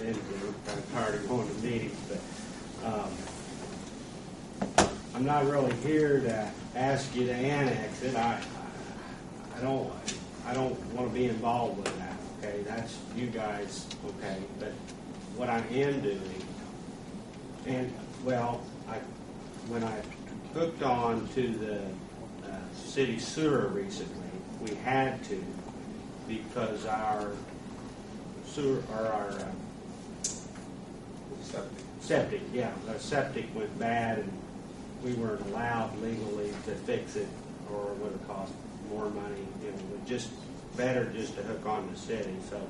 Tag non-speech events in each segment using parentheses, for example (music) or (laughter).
I'm kind of tired of going to meetings, but, um, I'm not really here to ask you to annex it. I, I don't, I don't want to be involved with that, okay? That's you guys, okay? But what I am doing, and, well, I, when I hooked on to the uh, city sewer recently, we had to because our sewer, or our uh, Septic. septic, yeah, the septic went bad and we weren't allowed legally to fix it or it would have cost more money. It was just better just to hook on the city, so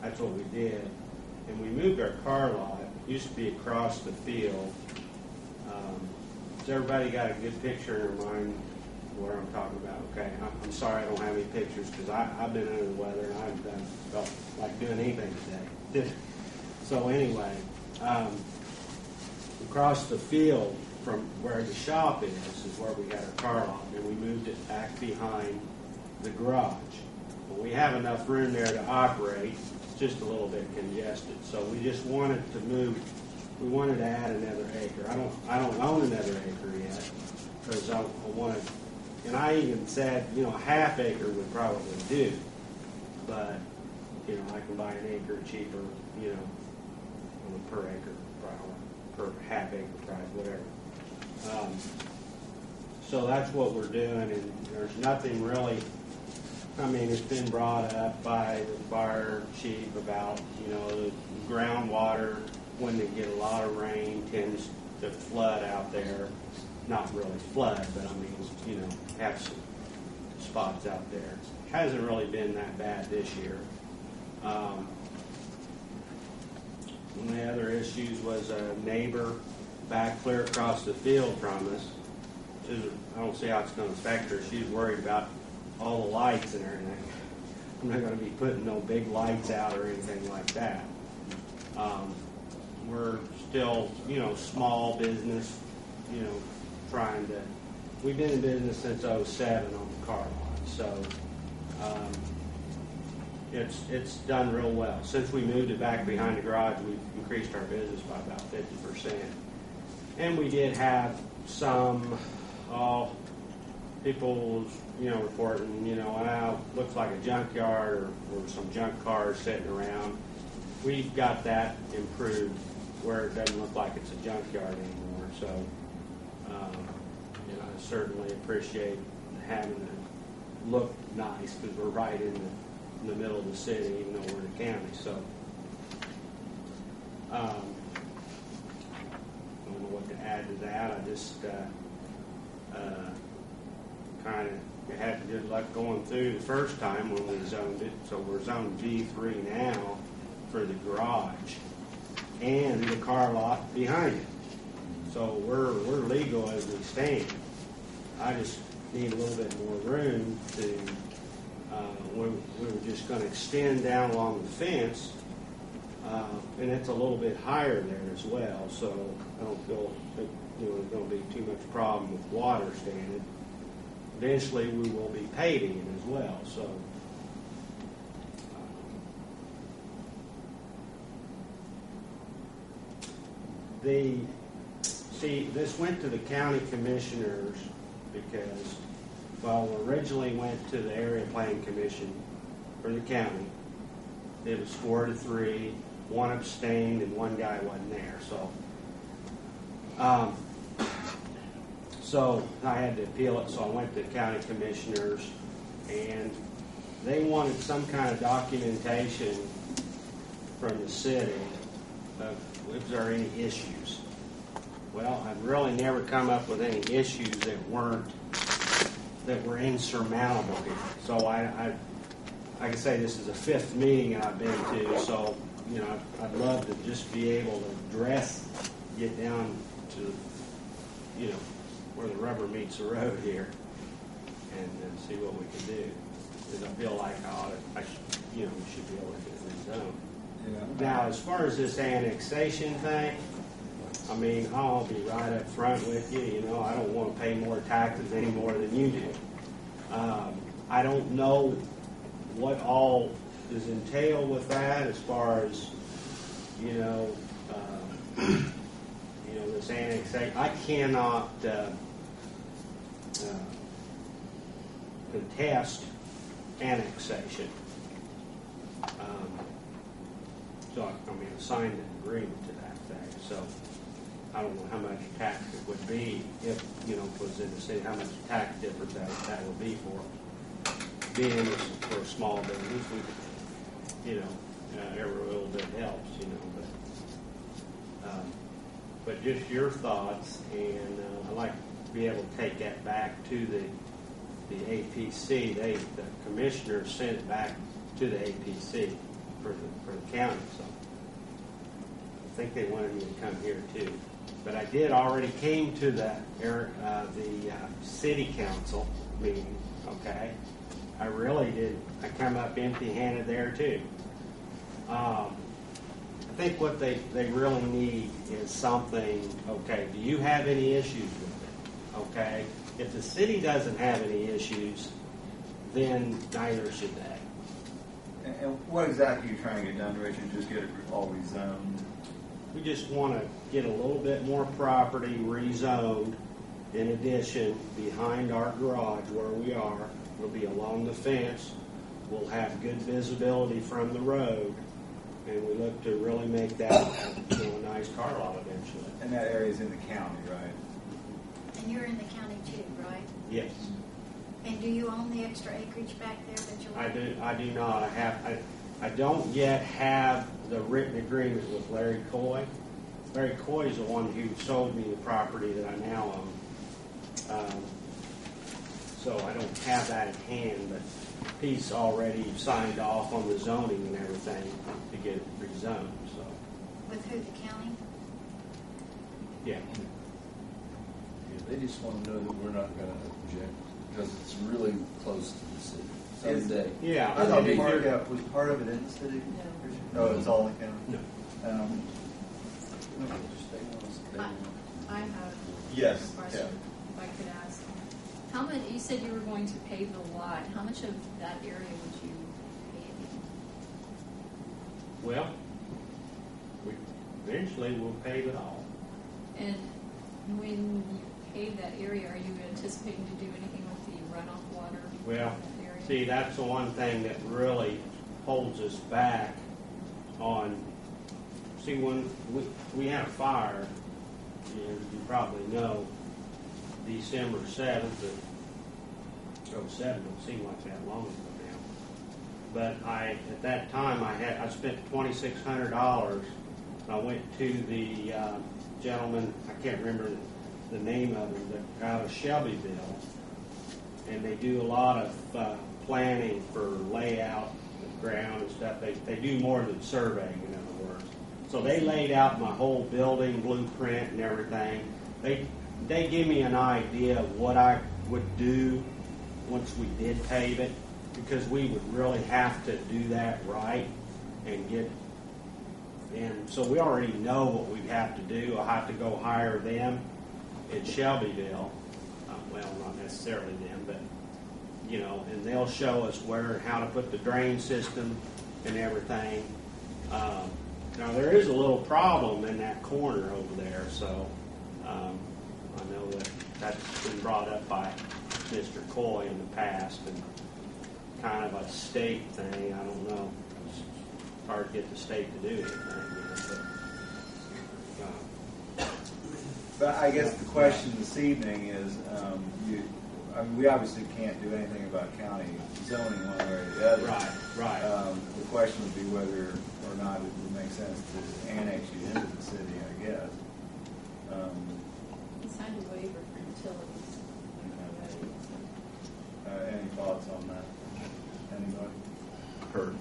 that's what we did. And we moved our car lot, It used to be across the field. Um, Has everybody got a good picture in their mind where I'm talking about? Okay, I'm, I'm sorry I don't have any pictures because I've been under the weather and I haven't done, felt like doing anything today. (laughs) So anyway, um, across the field from where the shop is, is where we got our car lot, and we moved it back behind the garage. Well, we have enough room there to operate, it's just a little bit congested, so we just wanted to move, we wanted to add another acre. I don't, I don't own another acre yet, because I, I wanted, and I even said, you know, a half acre would probably do, but, you know, I can buy an acre cheaper, you know, per acre, probably, per half acre price, whatever. Um, So that's what we're doing, and there's nothing really, I mean, it's been brought up by the fire chief about, you know, the groundwater, when they get a lot of rain, tends to flood out there. Not really flood, but I mean, you know, have some spots out there. Hasn't really been that bad this year. Um, one of the other issues was a neighbor back clear across the field from us. Was- I don't see how it's gonna affect her. She's worried about all the lights and everything. I'm not gonna be putting no big lights out or anything like that. Um, We're still, you know, small business, you know, trying to, we've been in business since '07 on the car lot, so, um, it's, it's done real well. Since we moved it back behind the garage, we've increased our business by about fifty percent. And we did have some, uh, people, you know, reporting, you know, wow, looks like a junkyard or, or some junk cars sitting around. We've got that improved where it doesn't look like it's a junkyard anymore, so, um, you know, I certainly appreciate having it look nice because we're right in the, in the middle of the city, even though we're in the county, so. Um, I don't know what to add to that, I just, uh, uh, kind of had good luck going through the first time when we zoned it, so we're zoned G three now for the garage and the car lot behind it. So we're, we're legal as we stand. I just need a little bit more room to, were just gonna extend down along the fence, uh, and it's a little bit higher there as well, so I don't feel that, you there's gonna be too much problem with water standing. Eventually, we will be paving it as well, so. The, see, this went to the county commissioners because, well, originally went to the area planning commission for the county. It was four to three, one abstained and one guy wasn't there, so. Um, so I had to appeal it, so I went to the county commissioners, and they wanted some kind of documentation from the city of if there are any issues. Well, I've really never come up with any issues that weren't, that were insurmountable. So I, I, I say, this is the fifth meeting I've been to, so, you know, I'd love to just be able to address, get down to, you know, where the rubber meets the road here and, and see what we can do. Because I feel like I ought to, I should, you know, we should be able to get this done. Yeah. Now, as far as this annexation thing, I mean, I'll be right up front with you, you know, I don't want to pay more taxes any more than you do. Um, I don't know what all is entailed with that as far as, you know, um, (clears throat) you know, this annexation, I cannot, uh, uh, contest annexation. Um, So, I I mean, signed an agreement to that thing. so I don't know how much tax it would be if, you know, it was in the city, how much tax difference that, that would be for being for a small business, we, you know, uh, every little bit helps, you know, but, um, but just your thoughts, and uh, I'd like to be able to take that back to the, the APC. They, the commissioners sent it back to the APC for the, for the county, so. I think they wanted me to come here too. But I did already came to the, uh, the, uh, city council meeting, okay? I really did, I come up empty handed there too. Um, I think what they, they really need is something, okay, do you have any issues with it? Okay? If the city doesn't have any issues, then neither should they. And, and what exactly are you trying to get done, Richard? Just get it all rezoned? We just want to get a little bit more property rezoned. In addition, behind our garage where we are, will be along the fence. We'll have good visibility from the road, and we look to really make that, you know, a nice car lot eventually. And that area's in the county, right? And you're in the county too, right? Yes, And do you own the extra acreage back there that you I do, I do not, I have, I, I don't yet have the written agreement with Larry Coy. Larry Coy is the one who sold me the property that I now own. Um, So I don't have that in hand, but he's already signed off on the zoning and everything to get it rezoned, so, With who, the county? yeah. Yeah, They just want to know that we're not going to object because it's really close to the city. Is- Someday. Yeah. I thought mean, Park you're- Out was part of it in the city? No. No, it's all in the county? No. Um, I I have Yes, a question, if I could ask. How much, you said you were going to pave the lot, how much of that area would you pave? Well, we, eventually we'll pave it all. And when you pave that area, are you anticipating to do anything with the runoff water? Well, that? See, that's the one thing that really holds us back on, see, when we, we had a fire, you, you probably know, December seventh of oh seven, don't seem like that long ago now. But I, at that time, I had, I spent twenty-six hundred dollars. I went to the, uh, gentleman, I can't remember the name of him, but out of Shelbyville and they do a lot of uh, planning for layout of ground and stuff. They, they do more than surveying, in other words. So they laid out my whole building blueprint and everything. They, they give me an idea of what I would do once we did pave it, because we would really have to do that right and get, and so we already know what we have to do. I'll have to go hire them in Shelbyville. Uh, well, not necessarily them, but, you know, and they'll show us where, and how to put the drain system and everything. Um, Now, there is a little problem in that corner over there, so, um, I know that that's been brought up by Mr. Coy in the past, and kind of a state thing, I don't know. It's hard to get the state to do anything, you know, but, uh, But I guess the question this evening is, um, you, I mean, we obviously can't do anything about county zoning one way or the other. Right, right. Um, the question would be whether or not it would make sense to annex you into the city, I guess. Um, He signed a waiver for utilities. uh, any thoughts on that? Anybody? Heard.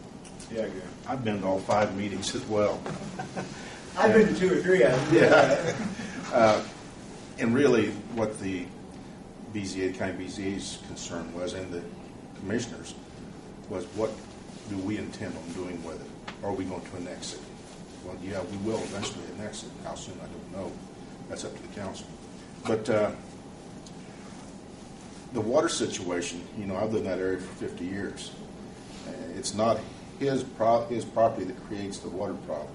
Yeah, Gary. I've been to all five meetings as well. I've been to two or three of them. Yeah. Uh, And really, what the BZA, county BZA's concern was, and the commissioners, was what do we intend on doing with it? Are we going to annex it? Well, yeah, we will eventually annex it. How soon, I don't know. That's up to the council. But uh, the water situation, you know, I've lived in that area for 50 years. Uh, It's not his pro, his property that creates the water problem.